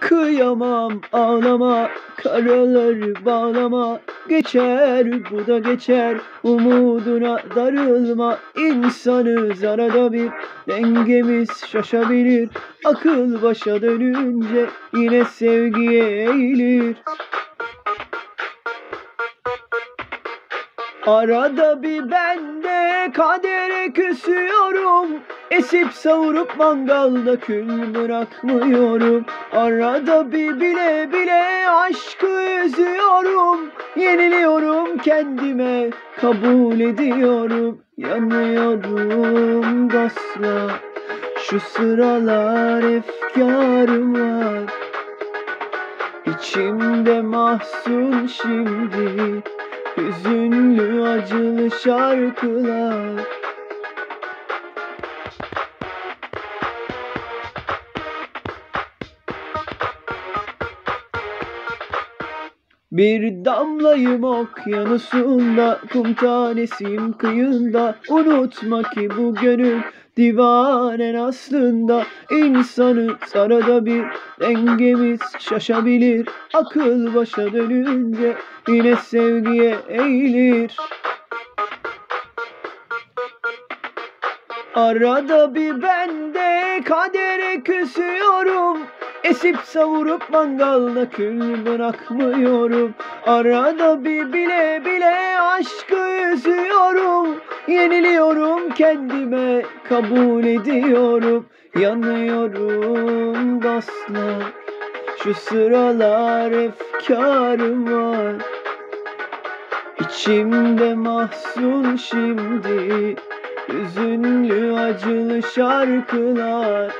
Kıyamam ağlama, karaları bağlama. Geçer bu da geçer, umuduna darılma. İnsanız arada bir, dengemiz şaşabilir. Akıl başa dönünce yine sevgiye eğilir Arada bir ben de kadere küsüyorum. Esip savurup mangalda kül bırakmıyorum. Arada bir bile bile aşkı üzüyorum. Yeniliyorum kendime kabul ediyorum. Yanıyorum gazla Şu sıralar efkarım var. İçimde mahzun şimdi Hüzünlü acılı şarkılar Bir damlayım okyanusunda, kum tanesiyim kıyında. Unutma ki bu gönül divanen aslında. İnsanı arada bir dengemiz şaşabilir. Akıl başa dönünce yine sevgiye eğilir. Arada bir ben de kadere küsüyorum Esip savurup mangalda kül bırakmıyorum Arada bir bile bile aşkı üzüyorum Yeniliyorum kendime kabul ediyorum. Yanıyorum dostlar Şu sıralar efkarım var. İçimde mahzun şimdi Hüzünlü acılı şarkılar